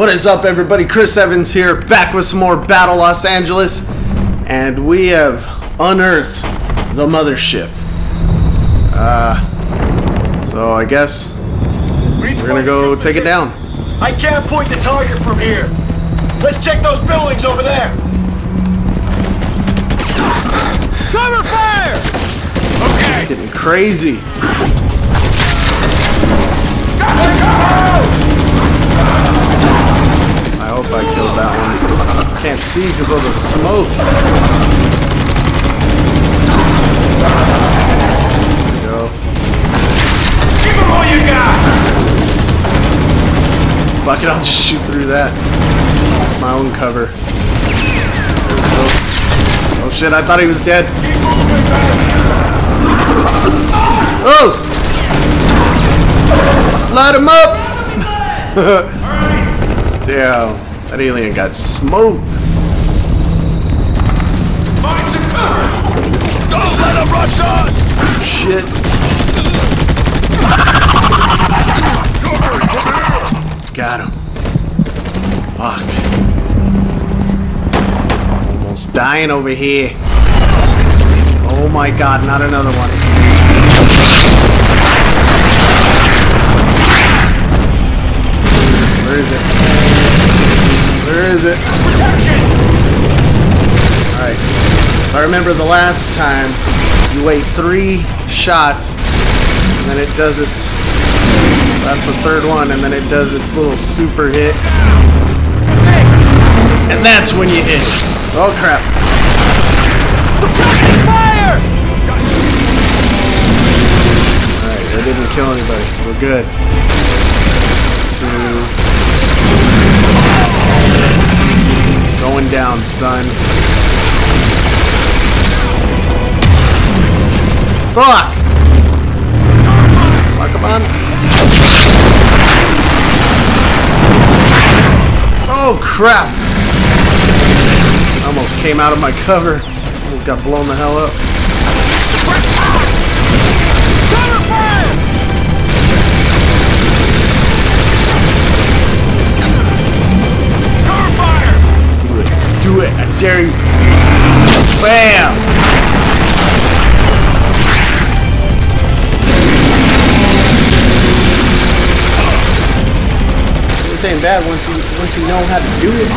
What is up, everybody? Chris Evans here, back with some more Battle Los Angeles, and we have unearthed the mothership. Uh, so I guess we're gonna go take it down. I can't point the target from here. Let's check those buildings over there. Cover fire! Okay. Getting crazy. Can't see because of the smoke. There we go. Give them all you got! Fuck it, I'll just shoot through that. My own cover. There we go. Oh shit, I thought he was dead. Oh! Light him up! Damn, that alien got smoked. Don't let them rush us! Shit. Got him. Fuck. Almost dying over here. Oh my god, not another one. Where is it? Where is it? Protection! Alright. I remember the last time you wait three shots and then it does its that's the third one and then it does its little super hit. And that's when you hit. Oh crap. Fire! Alright, that didn't kill anybody. We're good. Two. Going down, son. Fuck! Fuck, come on. Oh, crap! Almost came out of my cover. Almost got blown the hell up. Do it. Do it. I dare you. Bam! Bad once you once you know how to do it.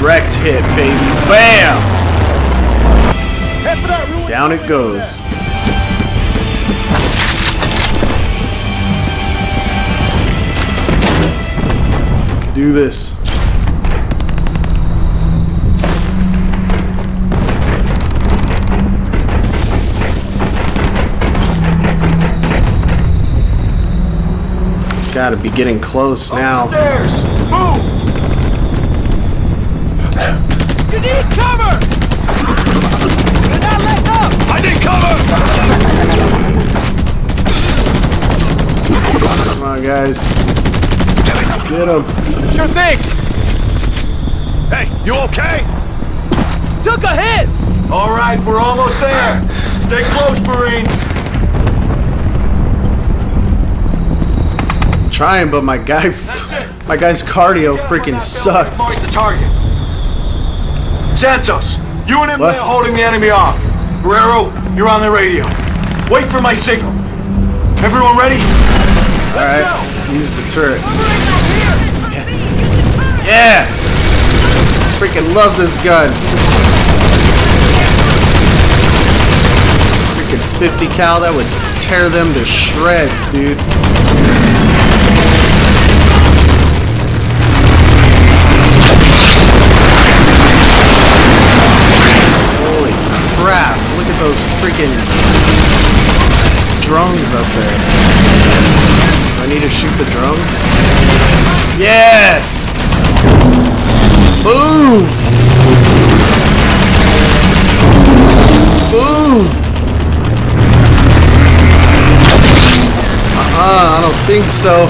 Direct hit, baby. Bam! That Down it goes. Let's do this. Gotta be getting close now. Stairs! Move! You need cover! You're not letting up! I need cover! Come on, guys. Get him. Sure thing! Hey, you okay? Took a hit! All right, we're almost there. Stay close, Marines. Trying, but my guy, my guy's cardio freaking sucks. The target. Santos, you and him What? there holding the enemy off. Guerrero, you're on the radio. Wait for my signal. Everyone ready? All Let's right, use the turret. go. Yeah! Freaking love this gun. Freaking 50 cal, that would tear them to shreds, dude. Boom! Boom! Uh-uh, I don't think so.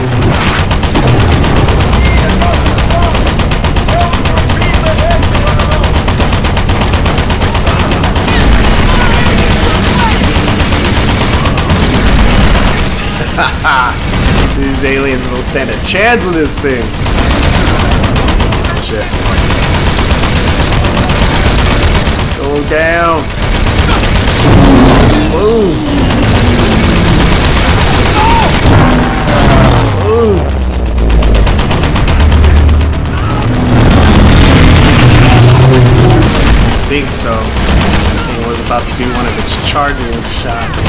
These aliens don't stand a chance with this thing. Shit. Go down. Ooh. Ooh. Think so. Thing was about to do one of its charging shots.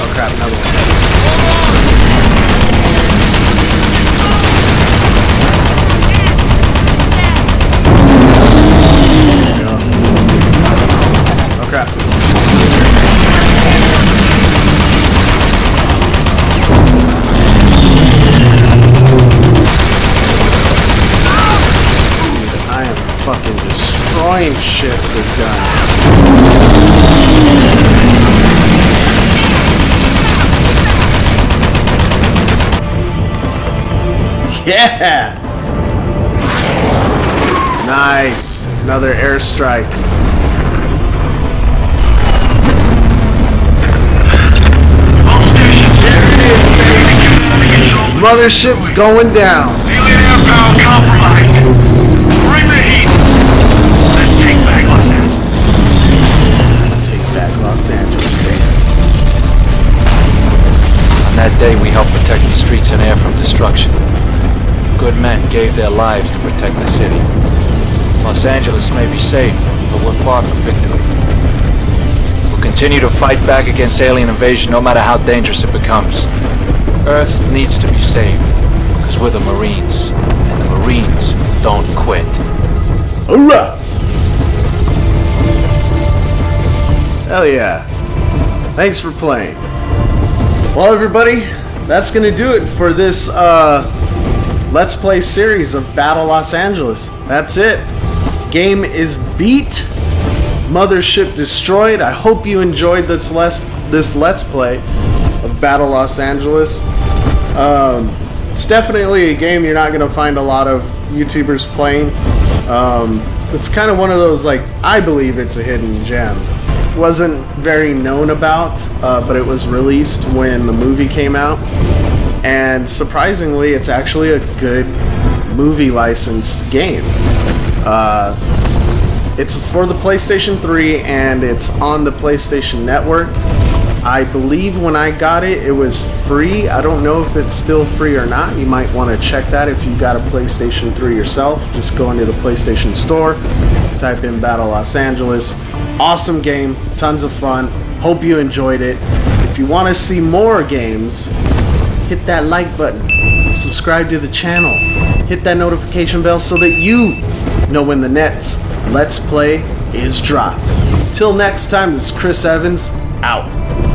Oh crap, another one. Shit with this gun. Yeah! Nice. Another airstrike. Mothership's going down. Alien compromised. That day, we helped protect the streets and air from destruction. Good men gave their lives to protect the city. Los Angeles may be safe, but we're far from victory. We'll continue to fight back against alien invasion no matter how dangerous it becomes. Earth needs to be saved, because we're the Marines, and the Marines don't quit. Hoorah! Hell yeah. Thanks for playing. Well, everybody, that's going to do it for this uh, Let's Play series of Battle Los Angeles. That's it. Game is beat. Mothership destroyed. I hope you enjoyed this, this Let's Play of Battle Los Angeles. Um, it's definitely a game you're not going to find a lot of YouTubers playing. Um, it's kind of one of those, like, I believe it's a hidden gem. Wasn't very known about, uh, but it was released when the movie came out. And surprisingly, it's actually a good movie licensed game. Uh, it's for the PlayStation 3 and it's on the PlayStation Network. I believe when I got it, it was free. I don't know if it's still free or not. You might want to check that if you got a PlayStation 3 yourself. Just go into the PlayStation Store, type in Battle Los Angeles. Awesome game, tons of fun. Hope you enjoyed it. If you want to see more games, hit that like button, subscribe to the channel, hit that notification bell so that you know when the next Let's Play is dropped. Till next time, this is Chris Evans, out.